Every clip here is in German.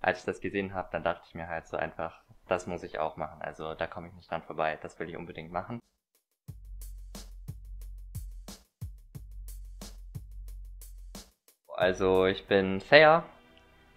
als ich das gesehen habe, dann dachte ich mir halt so einfach, das muss ich auch machen. Also da komme ich nicht dran vorbei. Das will ich unbedingt machen. Also ich bin Thayer,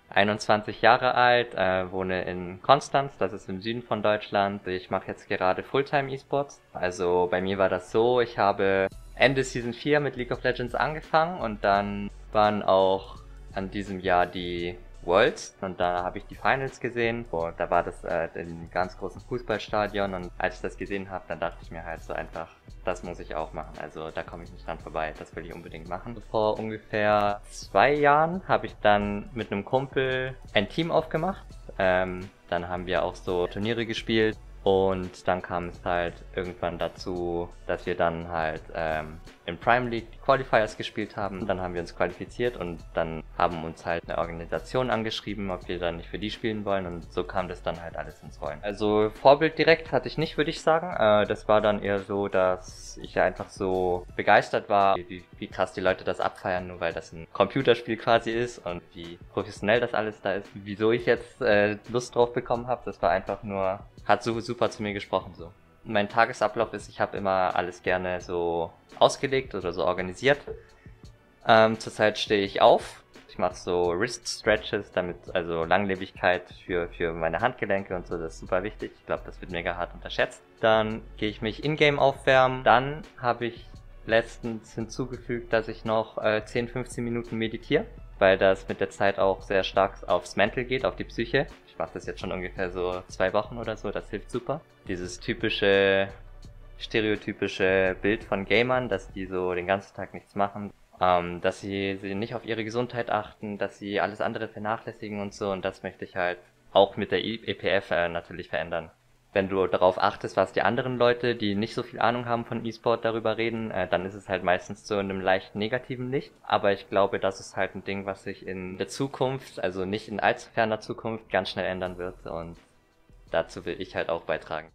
21 Jahre alt, äh, wohne in Konstanz, das ist im Süden von Deutschland. Ich mache jetzt gerade Fulltime E-Sports. Also bei mir war das so, ich habe Ende Season 4 mit League of Legends angefangen und dann waren auch an diesem Jahr die Worlds und da habe ich die Finals gesehen. Boah, da war das äh, in einem ganz großen Fußballstadion und als ich das gesehen habe, dann dachte ich mir halt so einfach, das muss ich auch machen. Also da komme ich nicht dran vorbei, das will ich unbedingt machen. Vor ungefähr zwei Jahren habe ich dann mit einem Kumpel ein Team aufgemacht. Ähm, dann haben wir auch so Turniere gespielt und dann kam es halt irgendwann dazu, dass wir dann halt ähm, im Prime League die Qualifiers gespielt haben. Dann haben wir uns qualifiziert und dann haben uns halt eine Organisation angeschrieben, ob wir dann nicht für die spielen wollen und so kam das dann halt alles ins Rollen. Also Vorbild direkt hatte ich nicht, würde ich sagen. Äh, das war dann eher so, dass ich einfach so begeistert war, wie, wie krass die Leute das abfeiern, nur weil das ein Computerspiel quasi ist und wie professionell das alles da ist. Wieso ich jetzt äh, Lust drauf bekommen habe, das war einfach nur, hat so super zu mir gesprochen so mein Tagesablauf ist, ich habe immer alles gerne so ausgelegt oder so organisiert. Ähm, zurzeit stehe ich auf. Ich mache so Wrist Stretches, damit also Langlebigkeit für für meine Handgelenke und so, das ist super wichtig. Ich glaube, das wird mega hart unterschätzt. Dann gehe ich mich in-game aufwärmen. Dann habe ich letztens hinzugefügt, dass ich noch äh, 10, 15 Minuten meditiere, weil das mit der Zeit auch sehr stark aufs Mental geht, auf die Psyche. Ich mache das jetzt schon ungefähr so zwei Wochen oder so, das hilft super. Dieses typische, stereotypische Bild von Gamern, dass die so den ganzen Tag nichts machen, ähm, dass sie, sie nicht auf ihre Gesundheit achten, dass sie alles andere vernachlässigen und so und das möchte ich halt auch mit der EPF äh, natürlich verändern wenn du darauf achtest, was die anderen Leute, die nicht so viel Ahnung haben von E-Sport, darüber reden, äh, dann ist es halt meistens so in einem leicht negativen Licht. Aber ich glaube, das ist halt ein Ding, was sich in der Zukunft, also nicht in allzu ferner Zukunft, ganz schnell ändern wird. Und dazu will ich halt auch beitragen.